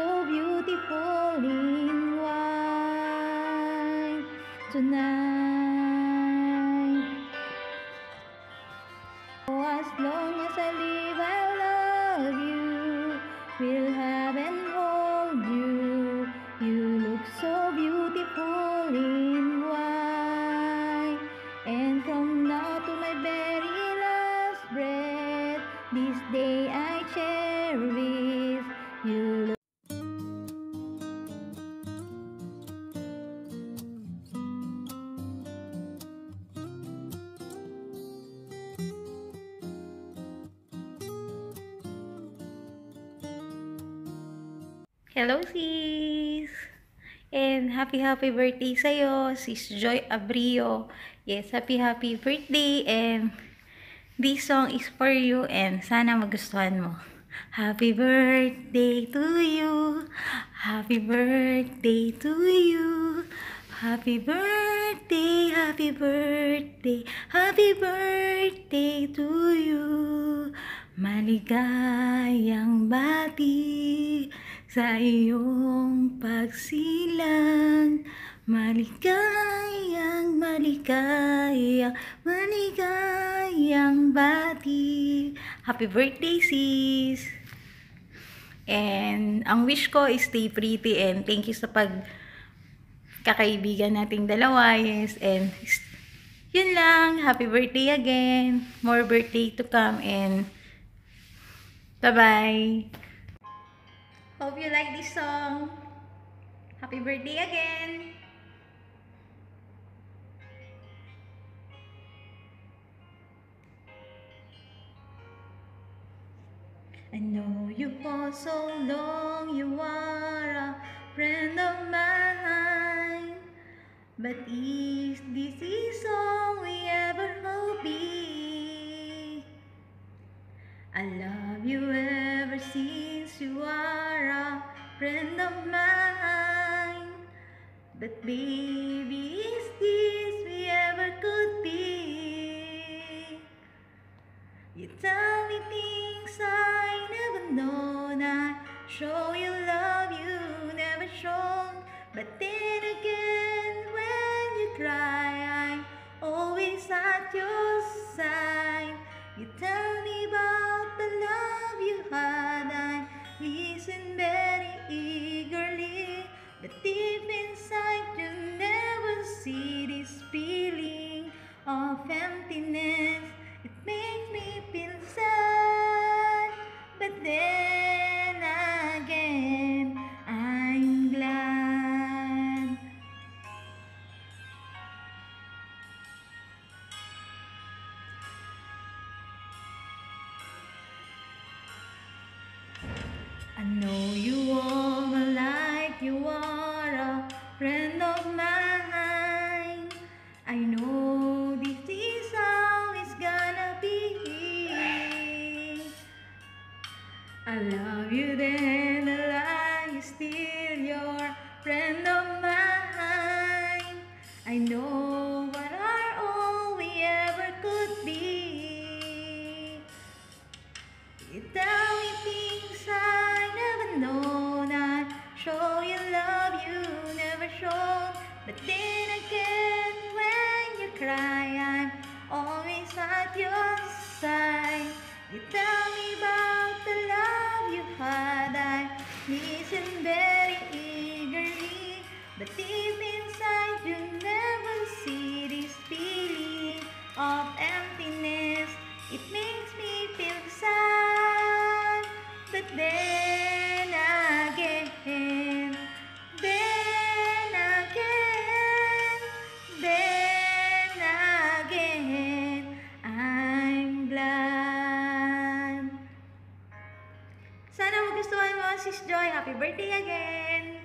so beautiful in white tonight. Oh, as long as I live, I'll love you. Hello sis! And happy happy birthday sa'yo, sis Joy Abrio. Yes, happy happy birthday and this song is for you and sana magustuhan mo. Happy birthday to you. Happy birthday to you. Happy birthday, happy birthday, happy birthday to you. Maligayang bati sa iyong pagsilang. Maligayang, maligayang, maligayang bati. Happy birthday, sis! And ang wish ko is stay pretty and thank you sa pag kakaibigan nating dalawa. Yes, and yun lang. Happy birthday again. More birthday to come and bye-bye. Hope you like this song. Happy birthday again. I know you for so long, you are a friend of mine. But is this is all we ever will be? I love you ever since you are a friend of mine. But baby, is this we ever could be? You tell me things I never known. I show you love you never shown. But then of emptiness. It makes me feel sad. But then again, I'm glad. I know you all It makes me feel sad. But then again, then again, then again, I'm glad. Sana magustuhan mo, Sis Joy. Happy birthday again!